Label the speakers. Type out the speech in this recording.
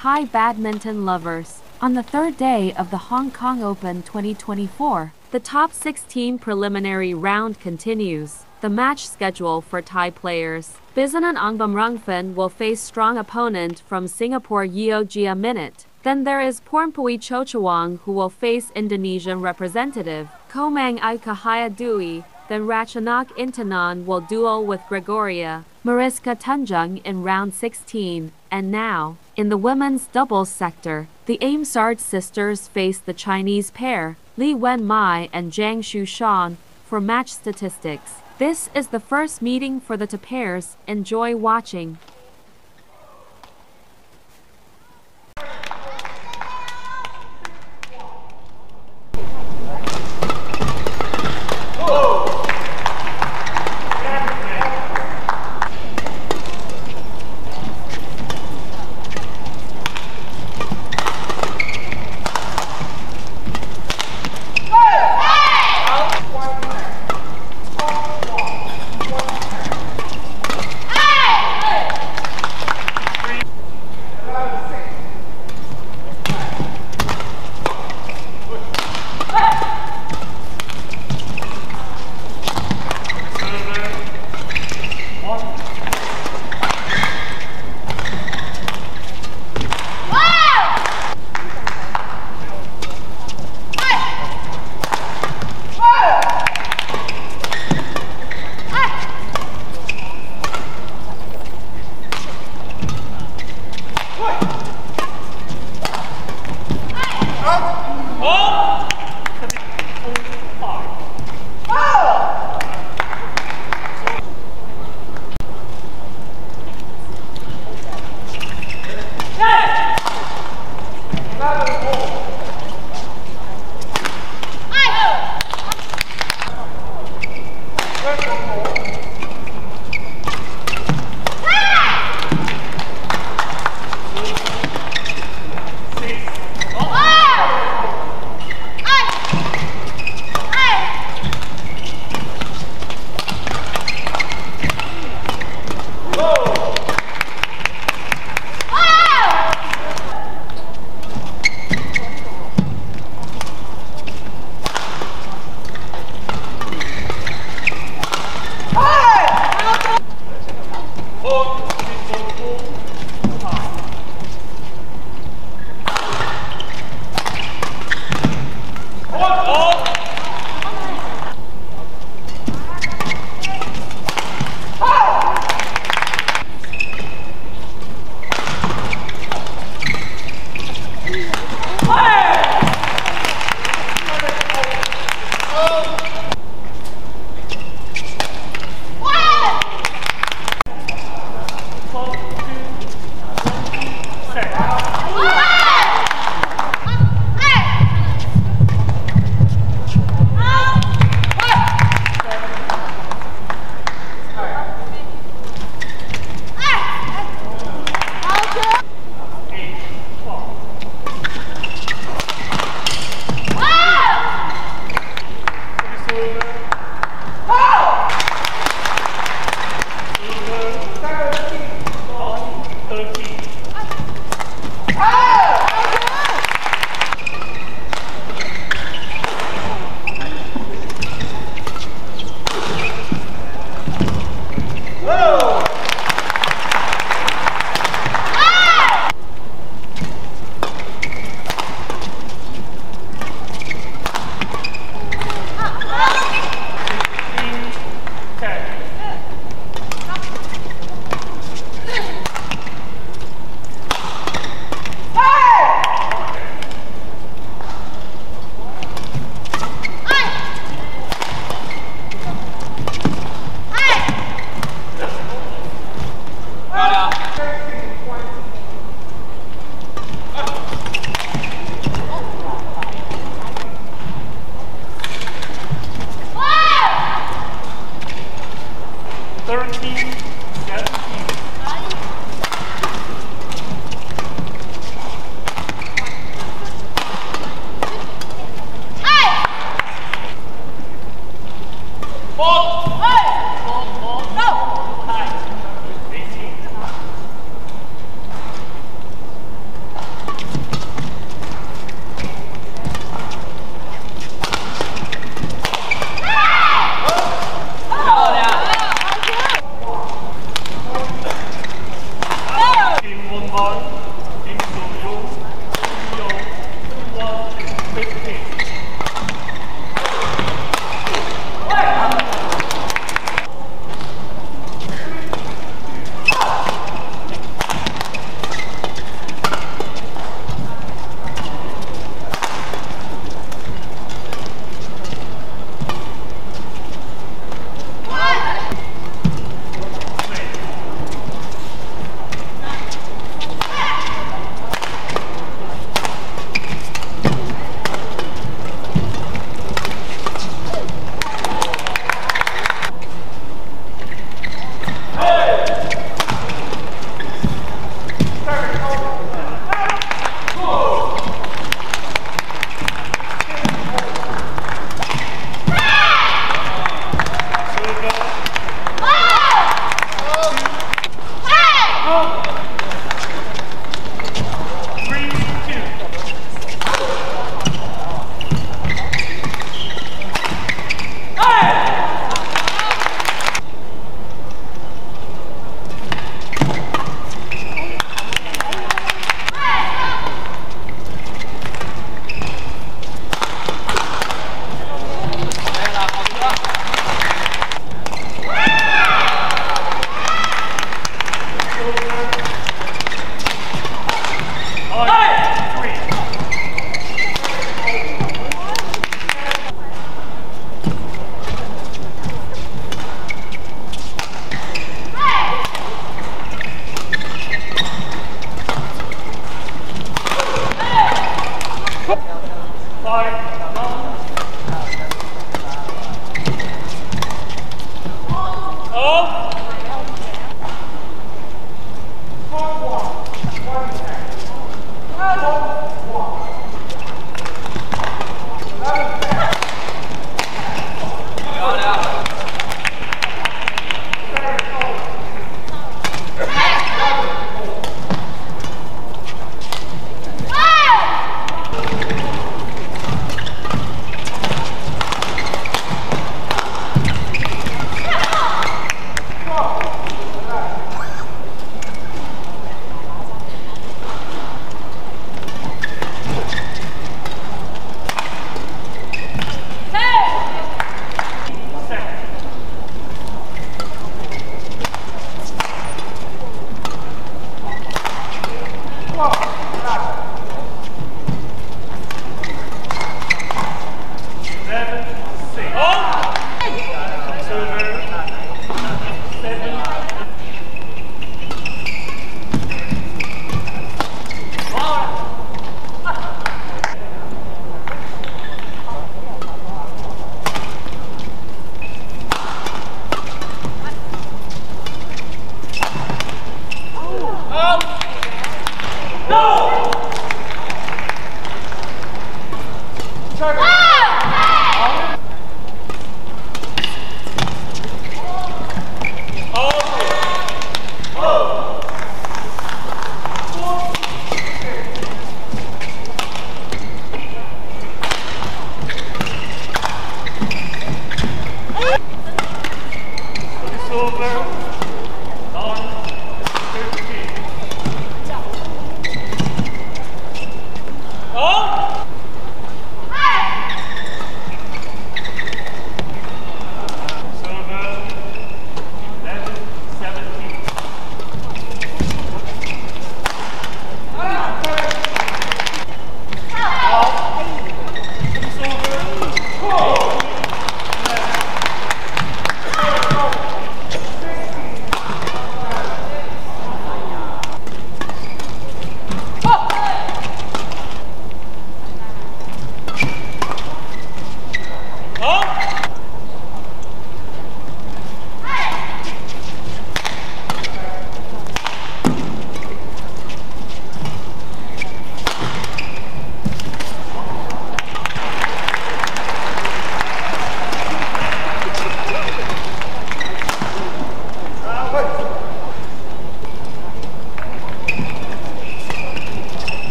Speaker 1: Hi badminton lovers. On the third day of the Hong Kong Open 2024, the top 16 preliminary round continues. The match schedule for Thai players. Busanan Ongbamrungphan will face strong opponent from Singapore Yeo Jia Min. Then there is Pornpawee Chochuwong who will face Indonesian representative Komang Aika Dui. Then Ratchanok Intanon will duel with Gregoria Mariska Tunjung in round 16. And now, in the women's doubles sector, the Aimsaard sisters face the Chinese pair, Li Wenmei and Zhang Shuxian, for match statistics. This is the first meeting for the two pairs. Enjoy watching.
Speaker 2: 13, 17.